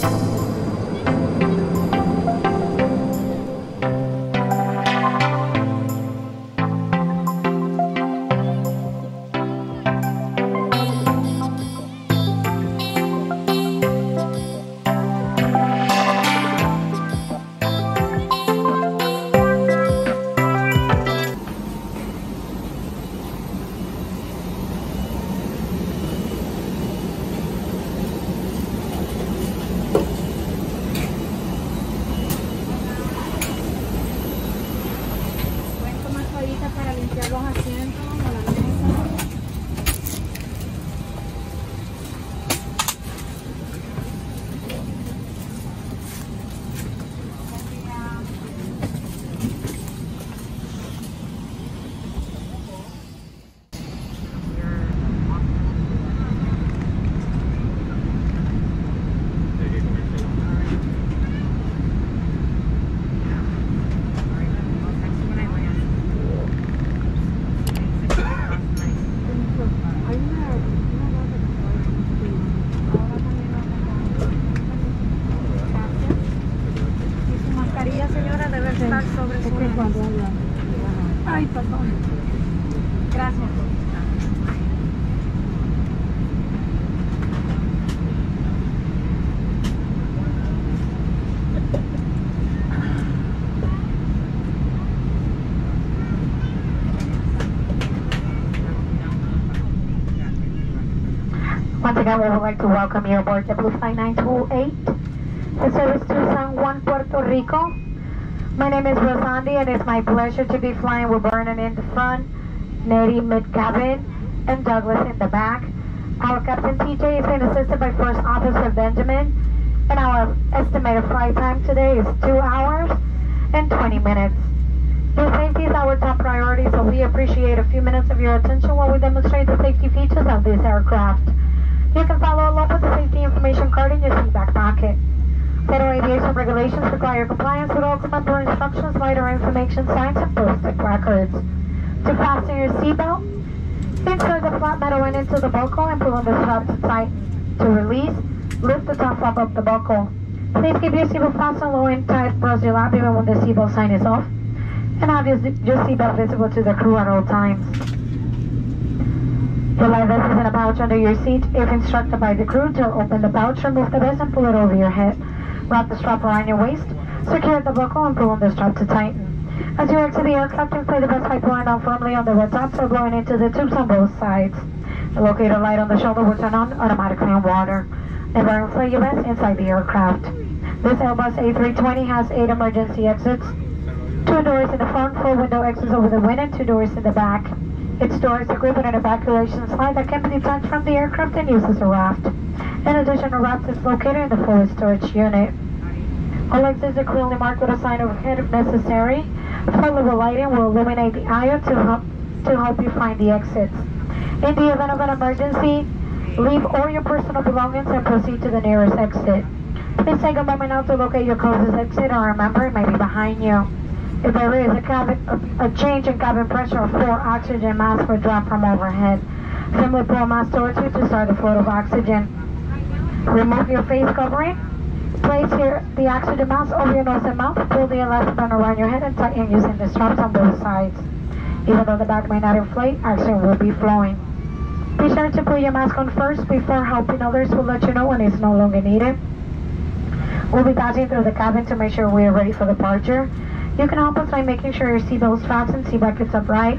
Pueden to welcome you aboard JetBlue Flight 9208, the service to San Juan, Puerto Rico. My name is Rosandi, and it's my pleasure to be flying with Vernon in the front, Nettie mid-cabin, and Douglas in the back. Our Captain TJ is being assisted by First Officer Benjamin, and our estimated flight time today is 2 hours and 20 minutes. Safety is our top priority, so we appreciate a few minutes of your attention while we demonstrate the safety features of this aircraft. You can follow along with the safety information card in your seatback pocket. Federal aviation regulations require compliance with all member instructions, lighter information signs, and posted records. To fasten your seatbelt, insert the flat metal end into the buckle and pull on the strap to tighten. To release, lift the top flap of the buckle. Please keep your seatbelt fastened low and tight across your lap even when the seatbelt sign is off. And have your, your seatbelt visible to the crew at all times. Your life vest is in a pouch under your seat. If instructed by the crew to open the pouch, remove the vest and pull it over your head. Wrap the strap around your waist. Secure the buckle and pull on the strap to tighten. As you exit the aircraft, inflate the vest by pulling down firmly on the red tops or blowing into the tubes on both sides. The locator light on the shoulder will turn on automatically on water. Never inflate your vest inside the aircraft. This Airbus A320 has eight emergency exits. Two doors in the front, four window exits over the wind, and two doors in the back. Its doors equipped with an evacuation slide that can be detached from the aircraft and used as a raft. In addition, a raft is located in the forward storage unit. All exits are clearly marked with a sign overhead if necessary. Level lighting will illuminate the aisle to help, to help you find the exits. In the event of an emergency, leave all your personal belongings and proceed to the nearest exit. Please take a moment now to locate your closest exit and remember it may be behind you. If there is a, cabin, a, change in cabin pressure, of four oxygen masks will drop from overhead. Simply pull a mask towards you to start the flow of oxygen. Remove your face covering. Place your, the oxygen mask over your nose and mouth. Pull the elastic band around your head and tighten using the straps on both sides. Even though the bag may not inflate, oxygen will be flowing. Be sure to put your mask on first before helping others. We'll let you know when it's no longer needed. We'll be passing through the cabin to make sure we are ready for departure. You can help us by making sure your seatbelt is fastened, seat buckets upright.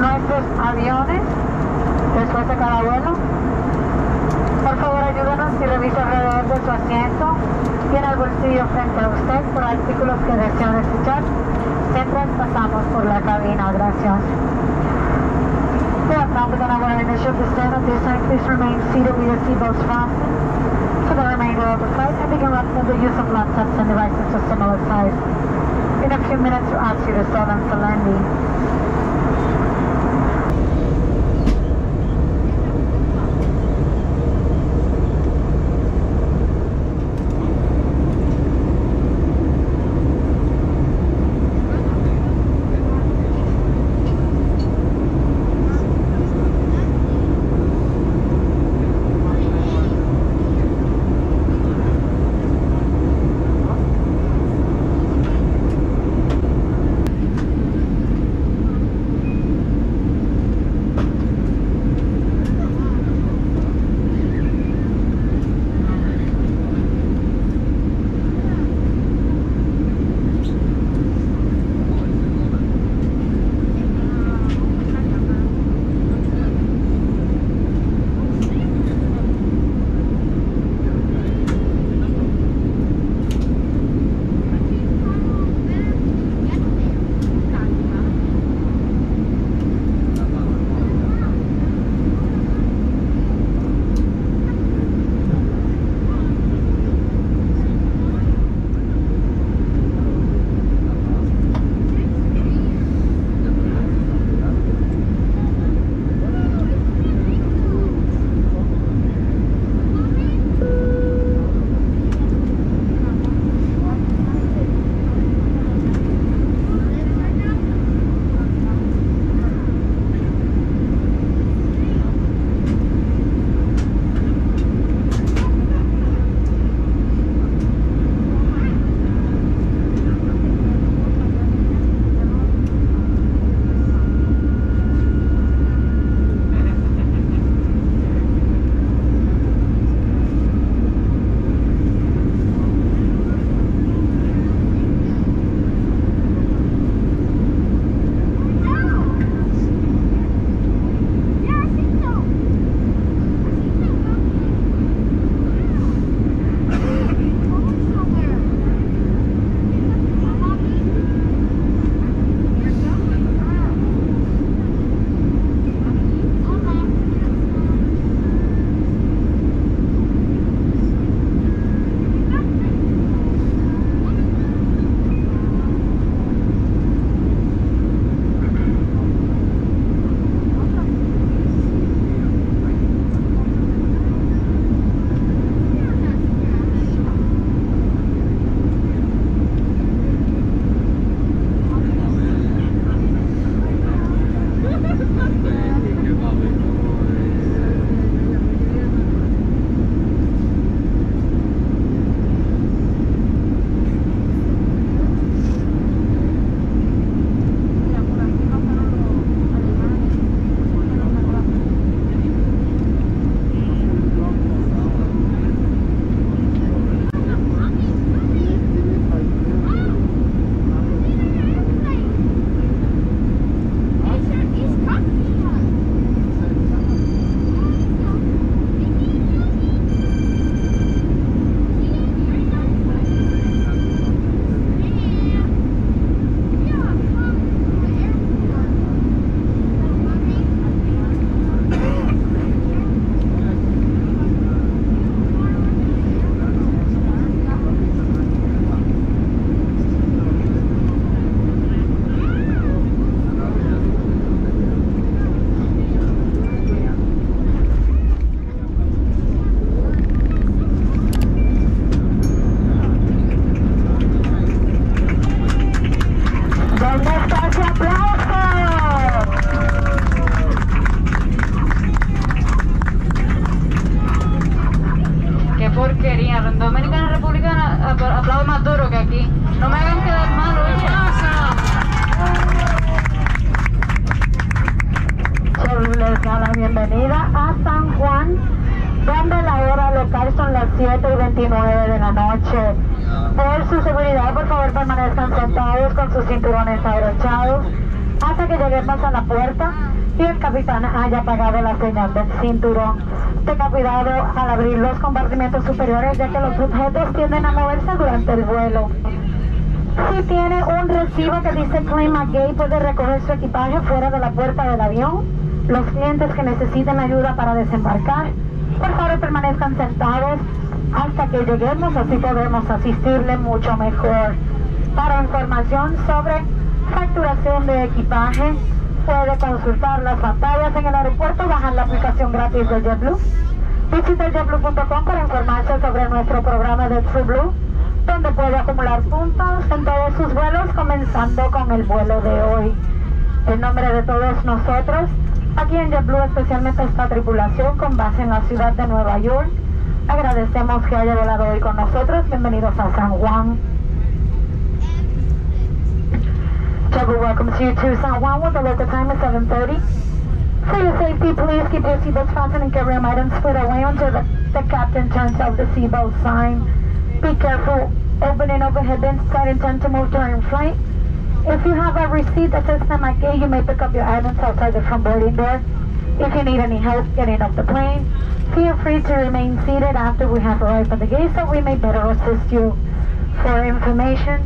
Nuestros aviones después de cada vuelo. Por favor, ayúdenos y revise alrededor de su asiento el bolsillo frente a usted por artículos que pasamos por la cabina. Gracias. We have now begun initial descent at this time. Please remain seated with your for the remainder of the flight and begin the use of laptops and devices of similar size. In a few minutes, we'll ask you to store them for landing. Su seguridad, por favor permanezcan sentados con sus cinturones abrochados hasta que lleguemos a la puerta y el capitán haya apagado la señal del cinturón. Tenga cuidado al abrir los compartimentos superiores ya que los objetos tienden a moverse durante el vuelo. Si tiene un recibo que dice Claim a puede recoger su equipaje fuera de la puerta del avión. Los clientes que necesiten ayuda para desembarcar, por favor permanezcan sentados hasta que lleguemos, así podemos asistirle mucho mejor. Para información sobre facturación de equipaje, puede consultar las pantallas en el aeropuerto, bajar la aplicación gratis de JetBlue. Visite jetblue.com para informarse sobre nuestro programa de TrueBlue, donde puede acumular puntos en todos sus vuelos, comenzando con el vuelo de hoy. En nombre de todos nosotros, aquí en JetBlue, especialmente esta tripulación con base en la ciudad de Nueva York, agradecemos que haya volado hoy con nosotros. Bienvenidos a San Juan. JetBlue welcomes you to San Juan with the local time is 7.30. For your safety, please keep your seatbelts fastened and carry your items put away until the, the captain turns off the seatbelt sign. Be careful opening overhead bins that intend to move during flight. If you have a receipt that says Namake, you may pick up your items outside the front boarding door. If you need any help getting off the plane, feel free to remain seated after we have arrived at the gate so we may better assist you. For information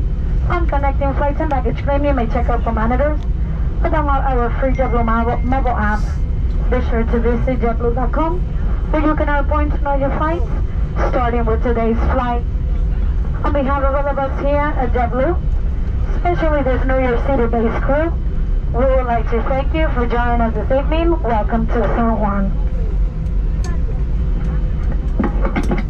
on connecting flights and baggage claim, you may check out the monitors or download our free JetBlue mobile, app. Be sure to visit jetblue.com where you can earn points on your flights, starting with today's flight. On behalf of all of us here at JetBlue, especially this New York City-based crew, we would like to thank you for joining us this evening. Welcome to San Juan. Thank you.